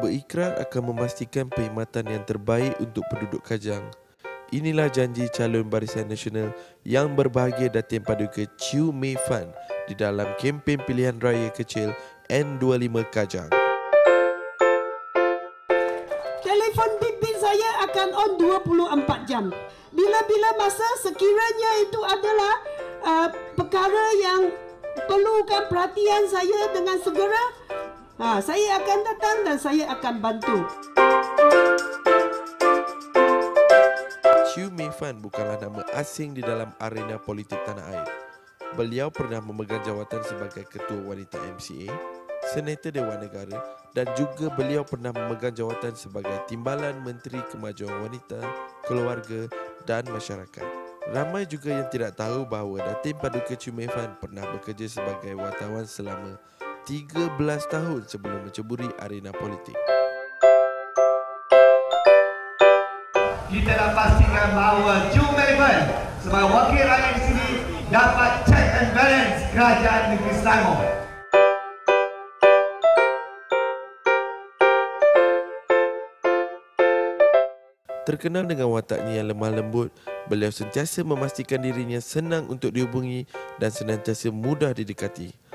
berikrar akan memastikan perkhidmatan yang terbaik untuk penduduk Kajang. Inilah janji calon Barisan Nasional yang berbahagia Datin Paduka Chiu Mei Fan di dalam kempen pilihan raya kecil N25 Kajang. Telefon bimbit saya akan on 24 jam. Bila-bila masa sekiranya itu adalah uh, perkara yang perlukan perhatian saya dengan segera, ha, saya akan datang dan saya akan bantu. Chiu Mei Fan bukanlah nama asing di dalam arena politik tanah air. Beliau pernah memegang jawatan sebagai Ketua Wanita MCA, Senator Dewan Negara dan juga beliau pernah memegang jawatan sebagai Timbalan Menteri Kemajuan Wanita, Keluarga dan Masyarakat. Ramai juga yang tidak tahu bahawa Datin Paduka Chiu Mei Fan pernah bekerja sebagai wartawan selama 13 tahun sebelum menceburi arena politik. kita dah pastikan bahawa Melvin sebagai wakil rakyat di sini dapat check and balance kerajaan negeri Selangor. Terkenal dengan wataknya yang lemah lembut, beliau sentiasa memastikan dirinya senang untuk dihubungi dan senantiasa mudah didekati.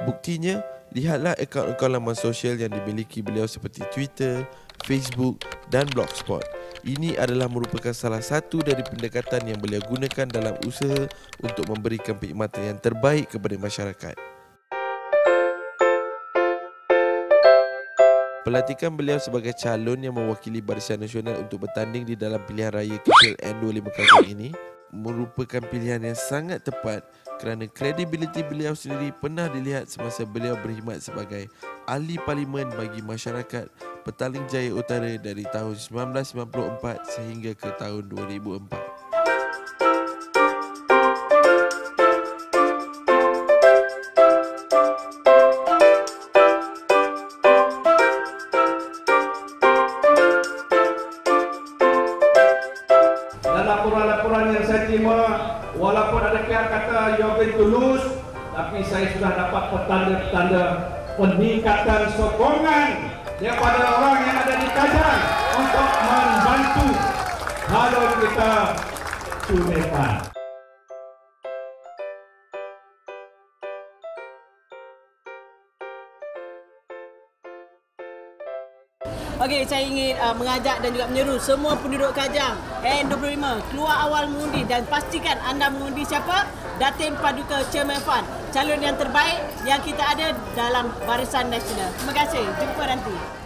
Buktinya, lihatlah akaun-akaun laman sosial yang dimiliki beliau seperti Twitter, Facebook dan Blogspot. Ini adalah merupakan salah satu dari pendekatan yang beliau gunakan dalam usaha untuk memberikan perkhidmatan yang terbaik kepada masyarakat. Pelantikan beliau sebagai calon yang mewakili Barisan Nasional untuk bertanding di dalam pilihan raya kecil N25 kali ini merupakan pilihan yang sangat tepat kerana kredibiliti beliau sendiri pernah dilihat semasa beliau berkhidmat sebagai ahli parlimen bagi masyarakat Petaling Jaya Utara dari tahun 1994 sehingga ke tahun 2004. Laporan-laporan yang saya terima, walaupun ada pihak kata you're going to lose, tapi saya sudah dapat petanda-petanda peningkatan sokongan daripada orang yang ada di Kajang untuk membantu calon kita tunaikan. Okey, saya ingin uh, mengajak dan juga menyeru semua penduduk Kajang N25 keluar awal mengundi dan pastikan anda mengundi siapa? Datin Paduka Chairman Fan, calon yang terbaik yang kita ada dalam Barisan Nasional. Terima kasih. Jumpa nanti.